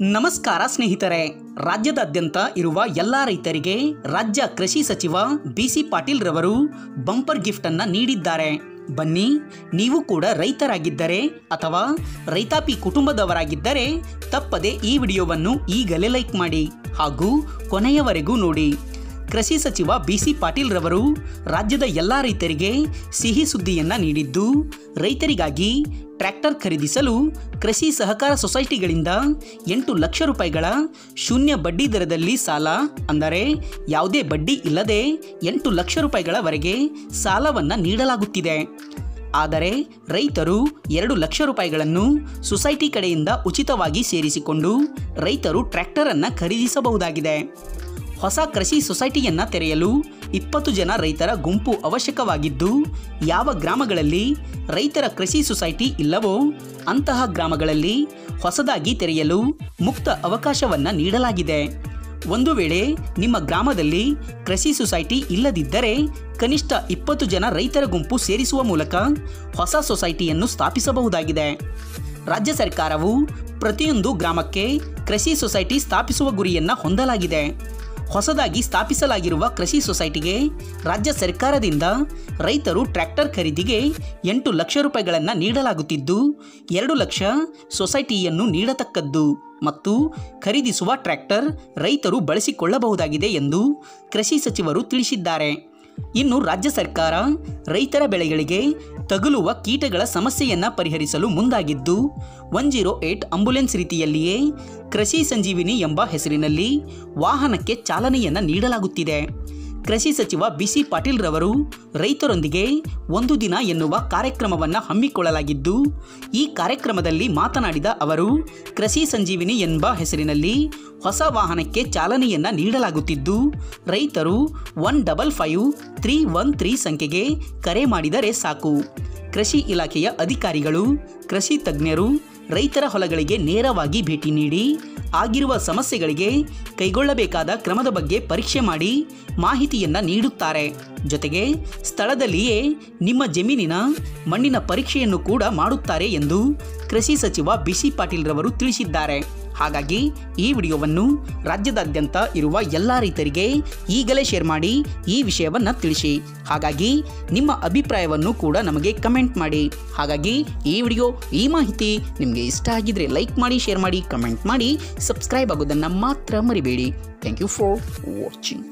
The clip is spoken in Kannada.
ನಮಸ್ಕಾರ ಸ್ನೇಹಿತರೆ. ರಾಜ್ಯದಾದ್ಯಂತ ಇರುವ ಎಲ್ಲ ರೈತರಿಗೆ ರಾಜ್ಯ ಕೃಷಿ ಸಚಿವ ಬಿಸಿ ಪಾಟೀಲ್ ರವರು ಬಂಪರ್ ಗಿಫ್ಟ್ ಅನ್ನ ನೀಡಿದ್ದಾರೆ. ಬನ್ನಿ, ನೀವು ಕೂಡ ರೈತರಾಗಿದ್ದರೆ ಅಥವಾ ರೈತಾಪಿ ಕುಟುಂಬದವರಾಗಿದ್ದರೆ ತಪ್ಪದೆ ಈ ವಿಡಿಯೋವನ್ನು ಈಗಲೇ ಲೈಕ್ ಮಾಡಿ ಹಾಗೂ ಕೊನೆಯವರೆಗೂ ನೋಡಿ. ಕೃಷಿ ಸಚಿವ ಬಿಸಿ ಪಾಟೀಲ್ ರವರು ರಾಜ್ಯದ ಎಲ್ಲ ರೈತರಿಗೆ ಸಿಹಿ ಸುದ್ದಿಯನ್ನ ನೀಡಿದ್ದು, ರೈತರಿಗಾಗಿ ಟ್ರ್ಯಾಕ್ಟರ್ ಖರೀದಿಸಲು ಕೃಷಿ ಸಹಕಾರ ಸೊಸೈಟಿಗಳಿಂದ ಎಂಟು ಲಕ್ಷ ರೂಪಾಯಿಗಳ ಶೂನ್ಯ ಬಡ್ಡಿ ದರದಲ್ಲಿ ಸಾಲ, ಅಂದರೆ ಯಾವುದೇ ಬಡ್ಡಿ ಇಲ್ಲದೆ ಎಂಟು ಲಕ್ಷ ರೂಪಾಯಿಗಳವರೆಗೆ ಸಾಲವನ್ನು ನೀಡಲಾಗುತ್ತಿದೆ. ಆದರೆ ರೈತರು ಎರಡು ಲಕ್ಷ ರೂಪಾಯಿಗಳನ್ನು ಸೊಸೈಟಿ ಕಡೆಯಿಂದ ಉಚಿತವಾಗಿ ಸೇರಿಸಿಕೊಂಡು ರೈತರು ಟ್ರ್ಯಾಕ್ಟರನ್ನು ಖರೀದಿಸಬಹುದಾಗಿದೆ. ಹೊಸ ಕೃಷಿ ಸೊಸೈಟಿಯನ್ನ ತೆರೆಯಲು ಇಪ್ಪತ್ತು ಜನ ರೈತರ ಗುಂಪು ಅವಶ್ಯಕವಾಗಿದ್ದು, ಯಾವ ಗ್ರಾಮಗಳಲ್ಲಿ ರೈತರ ಕೃಷಿ ಸೊಸೈಟಿ ಇಲ್ಲವೋ ಅಂತಹ ಗ್ರಾಮಗಳಲ್ಲಿ ಹೊಸದಾಗಿ ತೆರೆಯಲು ಮುಕ್ತ ಅವಕಾಶವನ್ನು ನೀಡಲಾಗಿದೆ. ಒಂದು ವೇಳೆ ನಿಮ್ಮ ಗ್ರಾಮದಲ್ಲಿ ಕೃಷಿ ಸೊಸೈಟಿ ಇಲ್ಲದಿದ್ದರೆ ಕನಿಷ್ಠ ಇಪ್ಪತ್ತು ಜನ ರೈತರ ಗುಂಪು ಸೇರಿಸುವ ಮೂಲಕ ಹೊಸ ಸೊಸೈಟಿಯನ್ನು ಸ್ಥಾಪಿಸಬಹುದಾಗಿದೆ. ರಾಜ್ಯ ಸರ್ಕಾರವು ಪ್ರತಿಯೊಂದು ಗ್ರಾಮಕ್ಕೆ ಕೃಷಿ ಸೊಸೈಟಿ ಸ್ಥಾಪಿಸುವ ಗುರಿಯನ್ನು ಹೊಂದಲಾಗಿದೆ. ಹೊಸದಾಗಿ ಸ್ಥಾಪಿಸಲಾಗಿರುವ ಕೃಷಿ ಸೊಸೈಟಿಗೆ ರಾಜ್ಯ ಸರ್ಕಾರದಿಂದ ರೈತರು ಟ್ರ್ಯಾಕ್ಟರ್ ಖರೀದಿಗೆ ಎಂಟು ಲಕ್ಷ ರೂಪಾಯಿಗಳನ್ನು ನೀಡಲಾಗುತ್ತಿದ್ದು, ಎರಡು ಲಕ್ಷ ಸೊಸೈಟಿಯನ್ನು ನೀಡತಕ್ಕದ್ದು ಮತ್ತು ಖರೀದಿಸುವ ಟ್ರ್ಯಾಕ್ಟರ್ ರೈತರು ಬಳಸಿಕೊಳ್ಳಬಹುದಾಗಿದೆ ಎಂದು ಕೃಷಿ ಸಚಿವರು ತಿಳಿಸಿದ್ದಾರೆ. ಇನ್ನು ರಾಜ್ಯ ಸರ್ಕಾರ ರೈತರ ಬೆಳೆಗಳಿಗೆ ತಗುಲುವ ಕೀಟಗಳ ಸಮಸ್ಯೆಯನ್ನು ಪರಿಹರಿಸಲು ಮುಂದಾಗಿದ್ದು ಒನ್ ಜೀರೋ ಏಟ್ ಆಂಬ್ಯುಲೆನ್ಸ್ ರೀತಿಯಲ್ಲಿಯೇ ಕೃಷಿ ಸಂಜೀವಿನಿ ಎಂಬ ಹೆಸರಿನಲ್ಲಿ ವಾಹನಕ್ಕೆ ಚಾಲನೆಯನ್ನು ನೀಡಲಾಗುತ್ತಿದೆ. ಕೃಷಿ ಸಚಿವ ಬಿಸಿ ಪಾಟೀಲ್ ರವರು ರೈತರೊಂದಿಗೆ ಒಂದು ದಿನ ಎನ್ನುವ ಕಾರ್ಯಕ್ರಮವನ್ನು ಹಮ್ಮಿಕೊಳ್ಳಲಾಗಿದ್ದು, ಈ ಕಾರ್ಯಕ್ರಮದಲ್ಲಿ ಮಾತನಾಡಿದ ಅವರು, ಕೃಷಿ ಸಂಜೀವಿನಿ ಎಂಬ ಹೆಸರಿನಲ್ಲಿ ಹೊಸ ವಾಹನಕ್ಕೆ ಚಾಲನೆಯನ್ನು ನೀಡಲಾಗುತ್ತಿದ್ದು, ರೈತರು one double five three one three ಸಂಖ್ಯೆಗೆ ಕರೆ ಮಾಡಿದರೆ ಸಾಕು. ಕೃಷಿ ಇಲಾಖೆಯ ಅಧಿಕಾರಿಗಳು, ಕೃಷಿ ತಜ್ಞರು, ರೈತರ ಹೊಲಗಳಿಗೆ ನೇರವಾಗಿ ಭೇಟಿ ನೀಡಿ, ಆಗಿರುವ ಸಮಸ್ಯೆಗಳಿಗೆ ಕೈಗೊಳ್ಳಬೇಕಾದ ಕ್ರಮದ ಬಗ್ಗೆ ಪರೀಕ್ಷೆ ಮಾಡಿ ಮಾಹಿತಿಯನ್ನು ನೀಡುತ್ತಾರೆ. ಜೊತೆಗೆ ಸ್ಥಳದಲ್ಲಿಯೇ ನಿಮ್ಮ ಜಮೀನಿನ ಮಣ್ಣಿನ ಪರೀಕ್ಷೆಯನ್ನು ಕೂಡ ಮಾಡುತ್ತಾರೆ ಎಂದು ಕೃಷಿ ಸಚಿವ ಬಿಸಿ ಪಾಟೀಲ್ ರವರು ತಿಳಿಸಿದ್ದಾರೆ. ಹಾಗಾಗಿ ಈ ವಿಡಿಯೋವನ್ನು ರಾಜ್ಯದಾದ್ಯಂತ ಇರುವ ಎಲ್ಲ ರೈತರಿಗೆ ಈಗಲೇ ಶೇರ್ ಮಾಡಿ ಈ ವಿಷಯವನ್ನು ತಿಳಿಸಿ. ಹಾಗಾಗಿ ನಿಮ್ಮ ಅಭಿಪ್ರಾಯವನ್ನು ಕೂಡ ನಮಗೆ ಕಮೆಂಟ್ ಮಾಡಿ. ಹಾಗಾಗಿ ಈ ವಿಡಿಯೋ, ಈ ಮಾಹಿತಿ ನಿಮಗೆ ಇಷ್ಟ ಆಗಿದ್ರೆ ಲೈಕ್ ಮಾಡಿ, ಶೇರ್ ಮಾಡಿ, ಕಮೆಂಟ್ ಮಾಡಿ, ಸಬ್ಸ್ಕ್ರೈಬ್ ಆಗೋದನ್ನು ಮಾತ್ರ ಮರಿಬೇಡಿ. Thank you for watching.